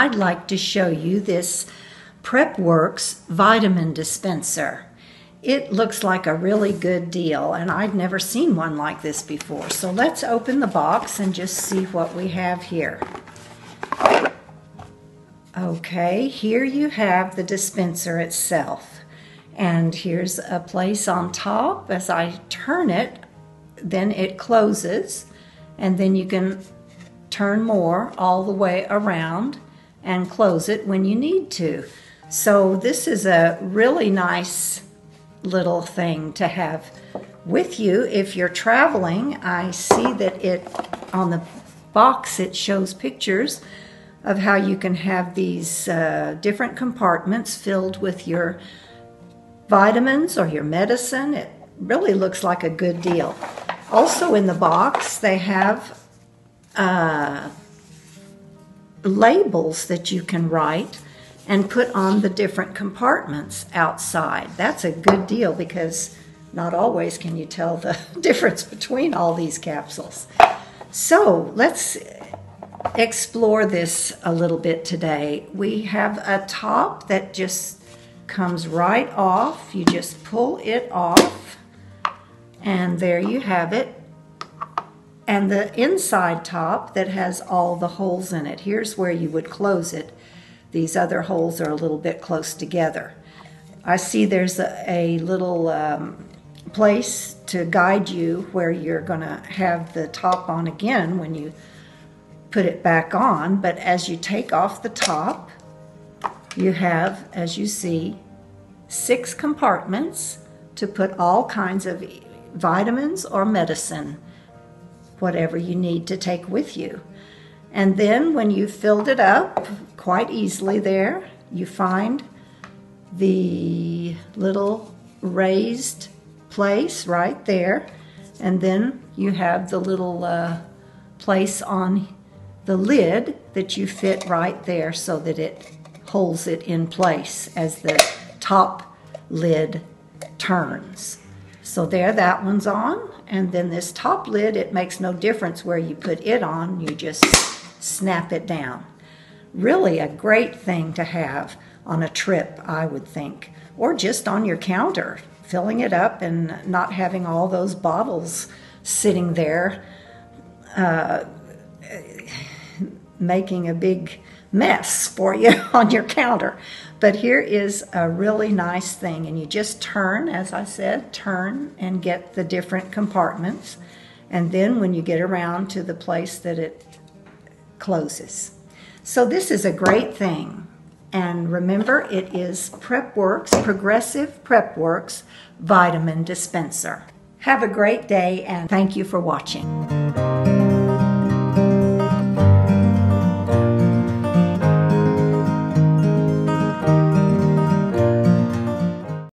I'd like to show you this PrepWorks vitamin dispenser. It looks like a really good deal and I'd never seen one like this before. So let's open the box and just see what we have here. Okay, here you have the dispenser itself. And here's a place on top. As I turn it, then it closes. And then you can turn more all the way around and close it when you need to. So this is a really nice little thing to have with you if you're traveling. I see that it on the box it shows pictures of how you can have these uh, different compartments filled with your vitamins or your medicine. It really looks like a good deal. Also in the box, they have uh, labels that you can write and put on the different compartments outside. That's a good deal because not always can you tell the difference between all these capsules. So let's explore this a little bit today. We have a top that just comes right off. You just pull it off and there you have it. And the inside top that has all the holes in it. Here's where you would close it. These other holes are a little bit close together. I see there's a, a little um, place to guide you where you're going to have the top on again when you put it back on, but as you take off the top, you have, as you see, six compartments to put all kinds of vitamins or medicine, whatever you need to take with you. And then when you've filled it up quite easily there, you find the little raised place right there. And then you have the little uh, place on the lid that you fit right there so that it holds it in place as the top lid turns. So there, that one's on. And then this top lid, it makes no difference where you put it on. You just snap it down. Really a great thing to have on a trip, I would think. Or just on your counter, filling it up and not having all those bottles sitting there. Uh, making a big mess for you on your counter. But here is a really nice thing, and you just turn, as I said, turn and get the different compartments. And then when you get around to the place that it closes. So this is a great thing. And remember, it is PrepWorks, Progressive PrepWorks Vitamin Dispenser. Have a great day, and thank you for watching.